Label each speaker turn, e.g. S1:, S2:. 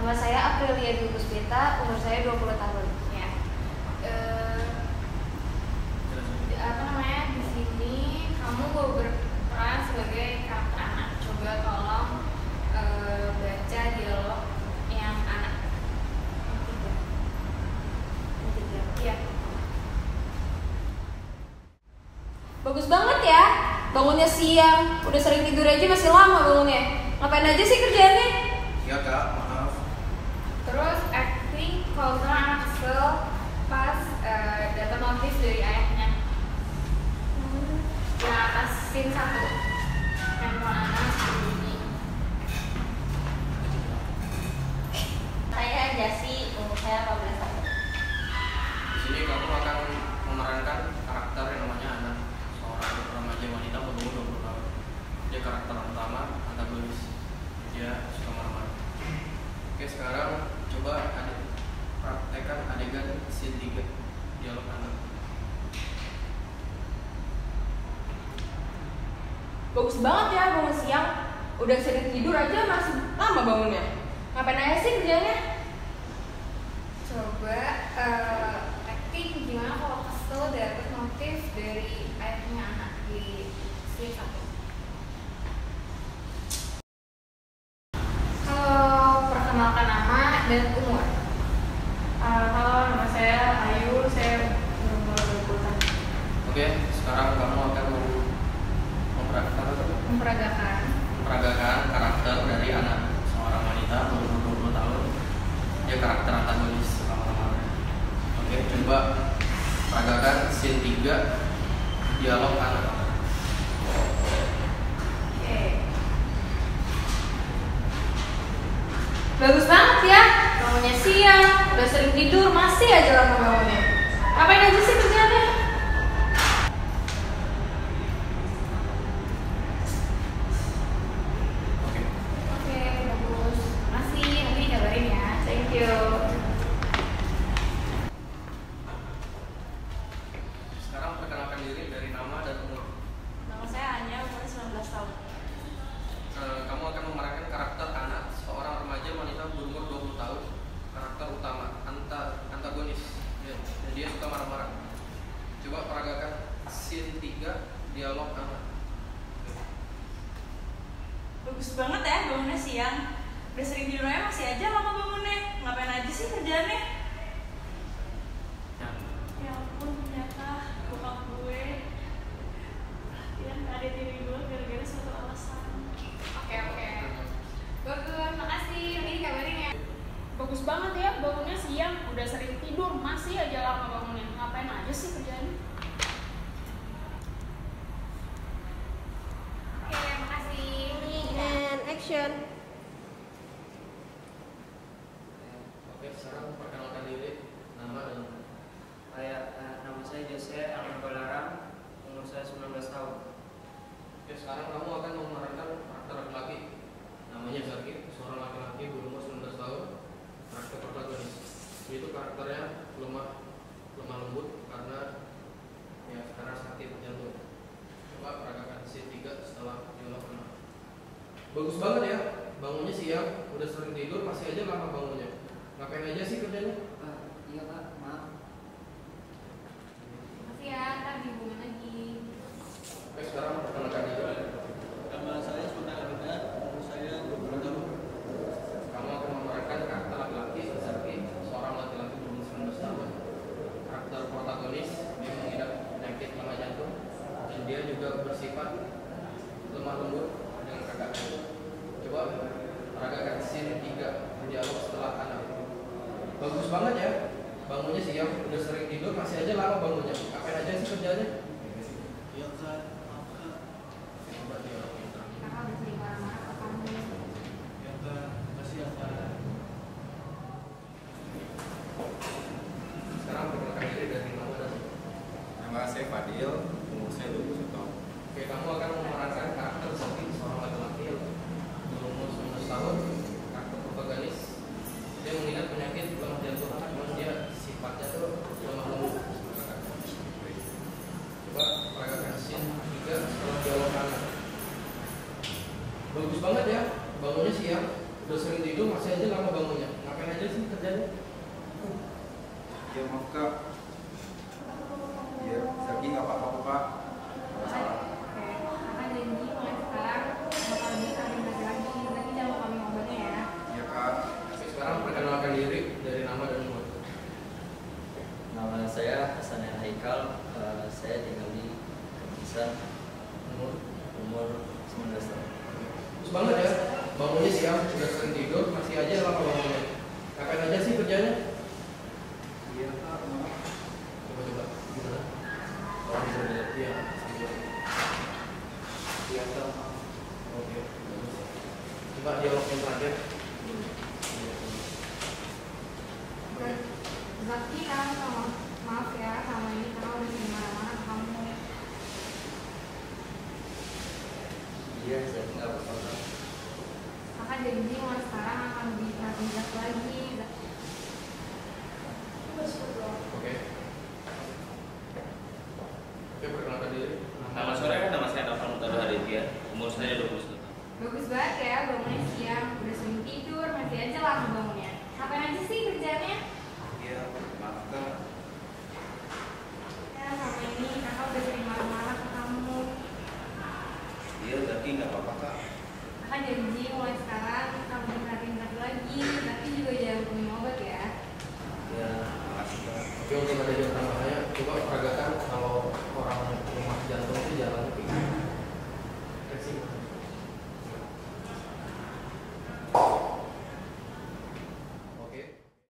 S1: Nama saya Aprilia Dwi Puspita, umur saya 20 tahun.
S2: Ya. Eh, apa namanya di sini kamu mau berperan sebagai karakter anak. Coba tolong eh, baca dialog yang anak. Tiga. Tiga. Iya.
S1: Bagus banget ya, bangunnya siang, udah sering tidur aja masih lama bangunnya. Ngapain aja sih kerjaannya?
S3: Ya kak,
S2: kalau misalnya anak kesel pas eh, dapat notif dari ayahnya. Yang atas scene satu. Handphone anak berbunyi.
S4: Saya Jasi, umur saya 14 tahun.
S3: Di sini kamu akan memerankan karakter yang namanya Ana, seorang remaja wanita berumur 20 tahun. Dia karakter utama, antagonis. Dia suka marah-marah. Oke, sekarang coba adik praktekkan adegan scene 3 dialog Ana.
S1: Bagus banget ya bangun siang, udah sering tidur aja masih lama bangunnya. Ngapain aja sih kerjaannya?
S2: Coba eh, acting gimana kalau kesel dapat notif dari ayahnya anak di scene satu. Halo, perkenalkan nama dan umur.
S1: Ah, halo, nama saya Ayu, saya berumur 20 tahun.
S3: Oke, sekarang kamu akan mem- memperagakan
S2: Memperagakan.
S3: memperagakan karakter dari anak seorang wanita berumur 20 tahun. Dia karakter antagonis suka marah-marah. Oke, coba peragakan scene 3 dialog anak.
S1: Oke. Bagus banget ya, bangunnya siang, udah sering tidur, masih aja lama bangunnya. Ngapain aja sih kerjaannya?
S3: Oke.
S2: Oke, bagus. Masih nanti dikabarin ya.
S1: Thank you.
S3: Sekarang perkenalkan diri dari nama dan umur.
S1: Nama saya Anya, umur 19 tahun.
S3: Eh, kamu akan memerankan karakter anak seorang remaja wanita berumur 20 tahun. Karakter utama, anta, antagonis. Ya, dan dia suka marah-marah. Coba peragakan scene 3 dialog anak.
S4: Bagus banget ya bangunnya siang. Udah sering tidur aja masih aja lama bangunnya. Ngapain aja sih kerjaannya?
S3: Ya.
S4: Ya ampun ternyata bokap gue dia nggak ada diri gue gara-gara suatu alasan.
S2: Oke, oke. Bagus, makasih. Nanti dikabarin ya.
S5: Bagus banget ya bangunnya siang, udah sering tidur, masih aja lama bangunnya. Ngapain aja sih kerjaannya?
S2: Oke, makasih.
S1: And action.
S3: Oke, sekarang perkenalkan diri, nama dan umur.
S6: Saya eh, nama saya Jose Alvin Balarang, umur saya 19 tahun.
S3: Oke, sekarang kamu akan memerankan karakter laki-laki. Namanya Zaki, seorang laki-laki berumur 19 tahun. Karakter protagonis. Itu karakternya lemah, lemah lembut karena ya karena sakit jantung. Coba peragakan scene 3 setelah dialog kena. Bagus banget ya, bangunnya siang, udah sering tidur, masih aja lama bangunnya. Ngapain aja sih kerjanya?
S6: Ah, iya kak, maaf.
S2: Makasih ya, ntar dihubungin lagi.
S3: Oke, sekarang perkenalkan diri.
S7: Nama saya Sultan Abida, umur saya 20 tahun.
S3: Kamu akan memerankan karakter laki-laki Zaki, seorang laki-laki berumur 19 tahun. Karakter protagonis dia mengidap penyakit lemah jantung dan dia juga bersifat lemah lembut dengan kakak. Coba peragakan scene 3 dialog setelah anak. Bagus banget ya. Bangunnya siang, udah sering tidur, masih aja lama bangunnya. Ngapain aja sih kerjanya?
S7: Pá.
S3: Coba dialog yang terakhir. Zaki
S2: kan sama maaf ya sama ini karena udah di mana-mana kamu. Ya?
S8: Iya, saya nggak apa-apa.
S2: Maka janji mulai sekarang akan lebih bijak lagi.
S3: Oke.
S2: Okay. ya
S3: untuk ada jam tambahannya coba peragakan kalau orang rumah jantung itu jalan itu fleksibel